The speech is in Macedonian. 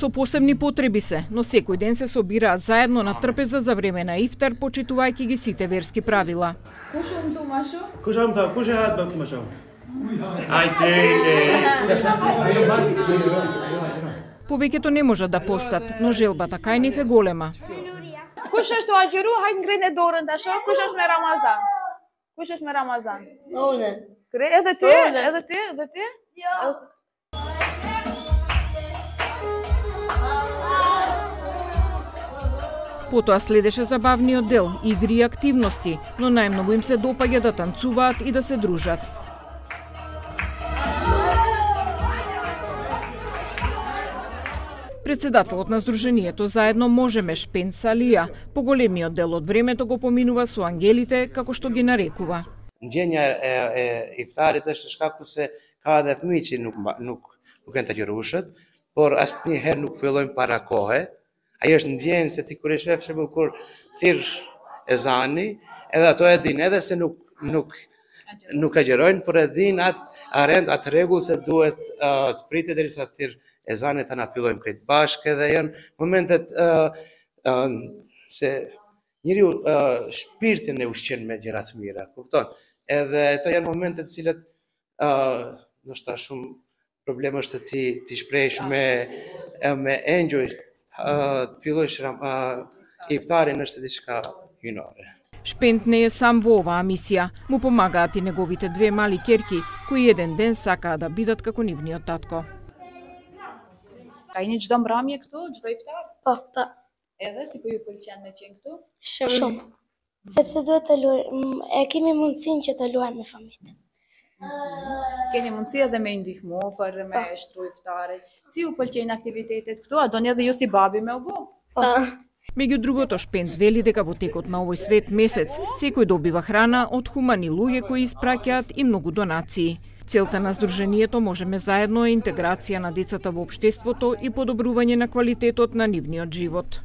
Со посебни потреби се, но секој ден се собираат заедно на трпеза за време на ифтар, почитувајќи ги сите верски правила. Кушам тумашо? Кушам та, куша хат ба кумашам. Ајде, Повеќето не можат да постат, но желбата кај нив е голема. Кушаш тоа џиру, хајде грене дорен ташо, кушаш ме Рамазан. Кушаш ме Рамазан. Оне. Гре, еде ти, Добре. еде ти, еде ти. Ја. Потоа следеше забавниот дел, игри и активности, но најмногу им се допаѓа да танцуваат и да се дружат. Председателот на Сдруженијето заедно можеме Шпенца Алија, поголемиот дел од времето го поминува со ангелите, како што ги нарекува. Ndjenja e, e iftarit është shkaku se ka edhe fëmijë që nuk mba- nuk nuk janë të gjerushët, por asnjëherë nuk fillojnë para kohe. Ajo është ndjenjë se ti kur e shef shembull kur thirr ezani, edhe ato e dinë edhe se nuk nuk nuk agjerojnë, por e dinë atë arend atë rregull se duhet uh, të pritet derisa të thirr ezani ta na fillojmë krejt bashkë edhe janë momentet uh, uh, se njeriu uh, shpirtin e ushqen me gjëra të mira, kupton? Edhe ato janë momente të cilat ë uh, ndoshta shumë problem është të ti ti shprehësh me me enjoy ë uh, të fillosh ram- uh, iftarin është diçka hynore. Шпент не е сам во оваа мисија, му помагаат и неговите две мали керки, кои еден ден сакаат да бидат како нивниот татко. Ka jeni çdo mbrëmje këtu, çdo iftar? Po, po. Edhe si po ju pëlqen me qenë këtu? Shumë. Shumë. Sepse duhet të luajmë, e kemi mundësinë që të luajmë me familjen. Keni mundësi edhe me i ndihmu për me shtru iftaret. Si ju pëlqejnë aktivitetet këtu? A doni edhe ju si babi me u bo? Меѓу другото, Шпент вели дека во текот на овој свет месец секој добива храна од хумани луѓе кои испраќаат и многу донации. Целта на Сдруженијето можеме заедно е интеграција на децата во општеството и подобрување на квалитетот на нивниот живот.